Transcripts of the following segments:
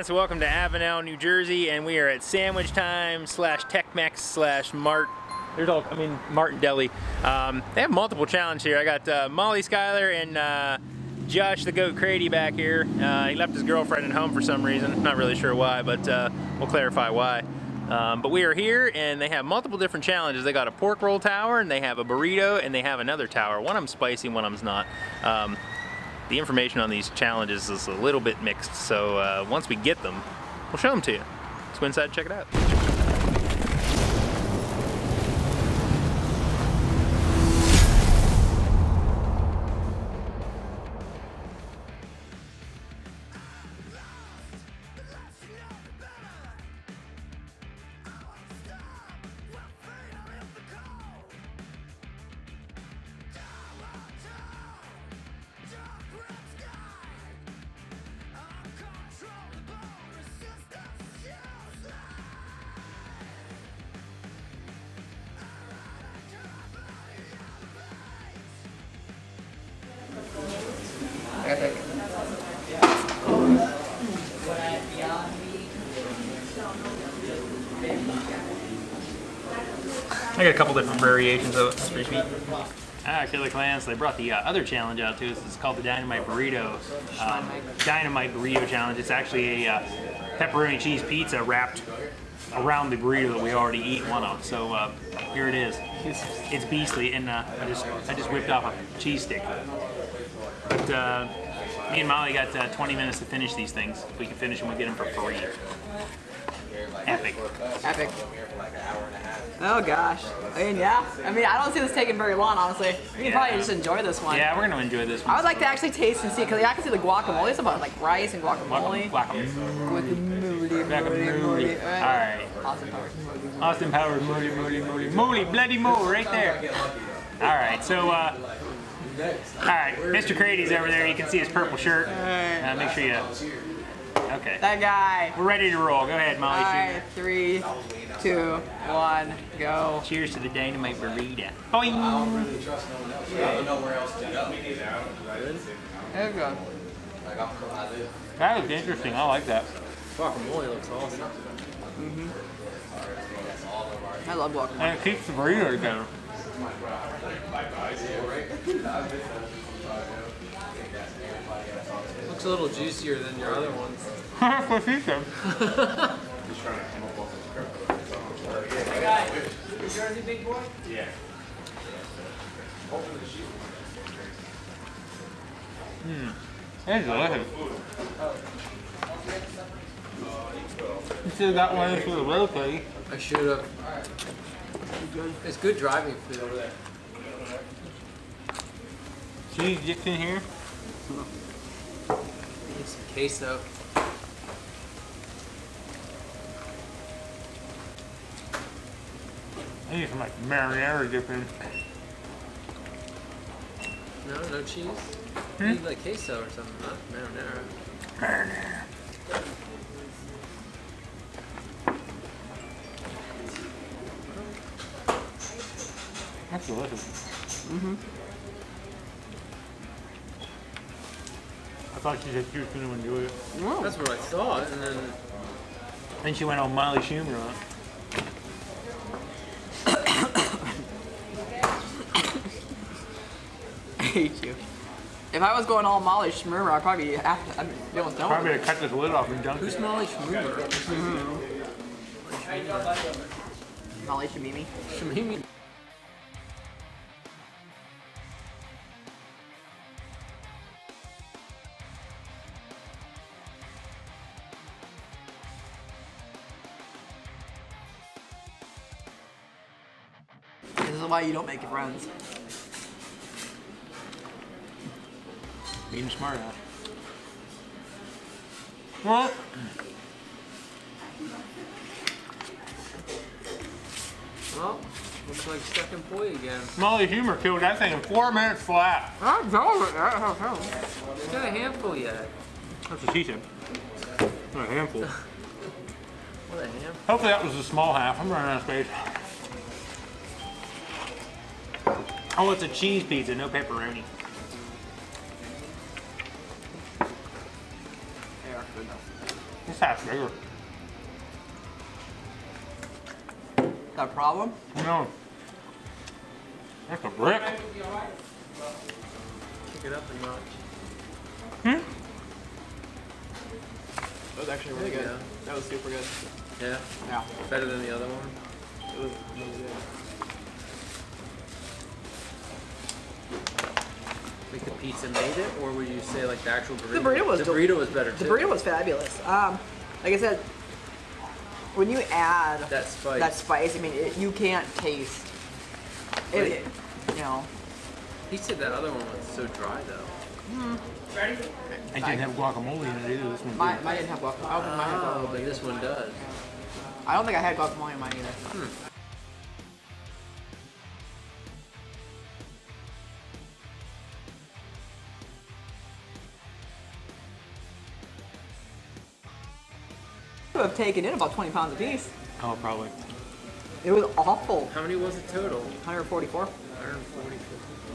So welcome to Avenel, New Jersey, and we are at Sandwich Time slash Tex-Mex slash Mart. There's all, I mean, Martin Deli. Um, they have multiple challenges here. I got uh, Molly Schuyler and uh, Josh the Goat Crady back here. Uh, he left his girlfriend at home for some reason. Not really sure why, but uh, we'll clarify why. Um, but we are here and they have multiple different challenges. They got a pork roll tower and they have a burrito and they have another tower. One of them's spicy, one of them's not. Um, the information on these challenges is a little bit mixed, so uh, once we get them, we'll show them to you. Let's go inside and check it out. I got a couple different variations of it. That's pretty sweet. Ah, Killer Clans, they brought the uh, other challenge out to us. It's called the Dynamite Burrito. Um, Dynamite Burrito Challenge. It's actually a uh, pepperoni cheese pizza wrapped around the burrito that we already eat one of. So uh, here it is. It's, it's beastly, and uh, I just I just whipped off a cheese stick. But uh, me and Molly got uh, 20 minutes to finish these things. If we can finish them, we'll get them for free. Epic. Epic. Oh gosh. I mean, yeah. I mean, I don't see this taking very long, honestly. We can probably just enjoy this one. Yeah, we're gonna enjoy this one. I would like to actually taste and see, because I can see the guacamole. It's about like rice and guacamole. Guacamole. Guacamole. Guacamole. All right. Awesome powers. Austin Powers, moly, moly, moly, moly, bloody mo, right there. All right, so, uh, all right, Mr. Crady's over there. You can see his purple shirt. Uh, make sure you, okay. That guy. We're ready to roll. Go ahead, Molly. All right, three, two, one, go. Cheers to the dynamite burrito. Boing. There we go. That looks interesting. I like that. Guacamole looks awesome. Mhm. I love guacamole. And it keeps the burrito together. Looks a little juicier than your other ones. That's what she said. That's delicious. You should have got one for the road, buddy. I should have. It's good driving food. Over there. Cheese dipped in here. Need some queso. I need some like marinara dipping. No, no cheese. You need like queso or something, not marinara. Marinara. That's delicious. Mm-hmm. I thought she said she was going to enjoy it. That's what I thought, and then Then she went on Molly Schumer on it. Hate you. If I was going all Molly Schmurmer, I'd probably have I'd be almost done Probably with to cut this lid off and dunk who's it. Molly Schmoomer? it. Molly Shamimi. Shamimi. This is why you don't make friends. Being smart ass. What? Well, looks like second point again. Molly Humor killed that thing in four minutes flat. I know it. I don't know. He's got a handful yet. That's what she said. A handful. What a ham. Hopefully that was the small half. I'm running out of space. Oh, it's a cheese pizza, no pepperoni. Yeah, good. This half bigger. Got a problem? No. That's a brick. Kick it up a notch. Hmm? That was actually really good. go. That was super good. Yeah. Yeah. Better than the other one. It was really good. Like the pizza made it, or would you say like the actual burrito? The burrito was the burrito was better The burrito was fabulous. Um, like I said, when you add that spice. that spice, I mean, it, you can't taste. It, Right. it- you know, He said that other one was so dry though. Ready? I didn't have guacamole in it either. This one mine, did. mine didn't have guacamole. I don't think mine had Oh, guacamole. but this one does. I don't think I had guacamole in mine either. would have taken in about 20 pounds apiece. Oh, probably. It was awful. How many was it total? 144. 140.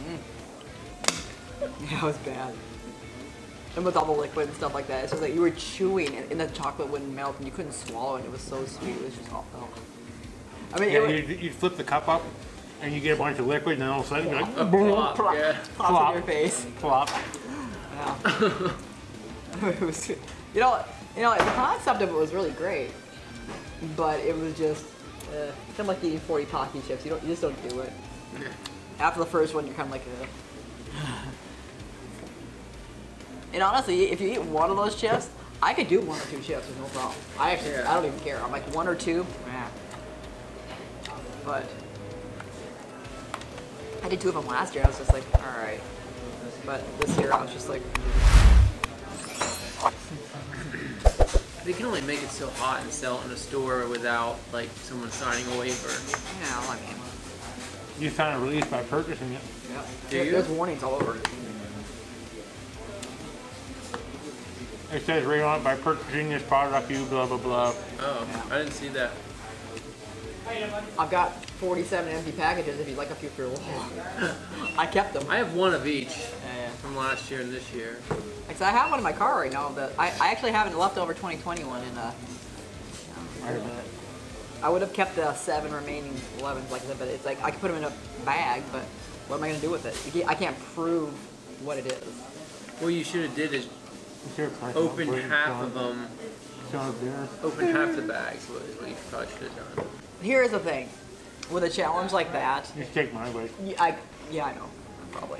Yeah, mm. it was bad. And with all the liquid and stuff like that, it's just like you were chewing and, and the chocolate wouldn't melt and you couldn't swallow it. It was so sweet. It was just awful. I mean, Yeah, it you you flip the cup up, and you get a bunch of liquid, and then all of a sudden you're like, A boom, plop, plop, yeah. pops Plop. in your face. plop. Yeah. it was, you know, you know, the concept of it was really great, but it was just uh, kind of like eating 40 Paqui chips. You don't, you just don't do it. After the first one, you're kind of like, uh. and honestly, if you eat one of those chips, I could do one or two chips with no problem. I actually, Yeah. I don't even care. I'm like one or two, yeah. But I did two of them last year. I was just like, all right. But this year, I was just like, They can only make it so hot and sell it in a store without like someone signing a waiver. yeah, I mean, You sign a release by purchasing it. yeah. Do you? There's warnings all over. It It says right on it, by purchasing this product, you blah, blah, blah. Oh, I didn't see that. I've got 47 empty packages. If you'd like a few for your wall, I kept them. I have one of each Yeah, yeah. from last year and this year. Like, I have one in my car right now. That I, I actually have a leftover 2021 in uh. I would have kept the seven remaining 11s like that, but it's like I could put them in a bag, but what am I gonna do with it? I can't prove what it is. What you should have did is Is there a price on open half of them, Son of beer. open half the bags. What, what you probably should have done. Here's the thing, with a challenge like that, Just take my weight. y- I yeah I know, probably.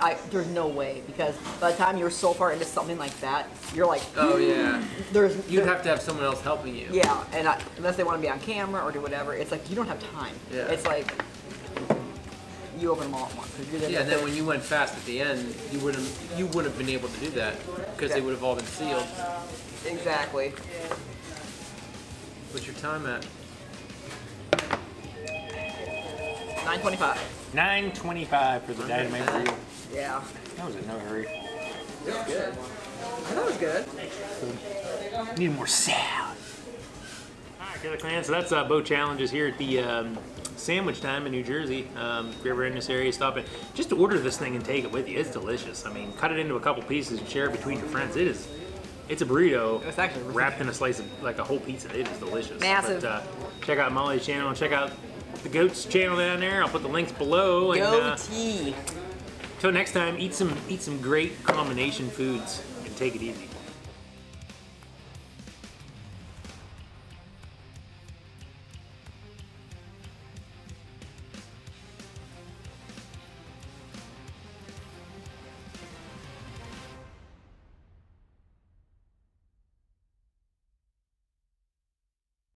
I, there's no way because by the time you're so far into something like that, you're like, Oh yeah, there's you'd have to have someone else helping you. Yeah, and I, unless they want to be on camera or do whatever, it's like you don't have time. Yeah. It's like you open them all at once. Yeah, and then when you went fast at the end, you wouldn't you wouldn't have been able to do that because they would have all been sealed. exactly. What's your time at? 925. 925 for the dynamite reel. Yeah. That was in no hurry. It's good. I thought it was good. Need more salad. Alright, Killer Clan, so that's uh, boat challenges here at the um, Sandwich Time in New Jersey. Um, if you're ever in this area, stop it. Just order this thing and take it with you. It's delicious. I mean, cut it into a couple pieces and share it between your friends. It is, it's a burrito It's actually wrapped in a slice of like a whole pizza. It is delicious. Massive. But, uh, check out Molly's channel and check out the Goats channel down there. I'll put the links below. And, uh, Goatee. Till next time, eat some eat some great combination foods and take it easy.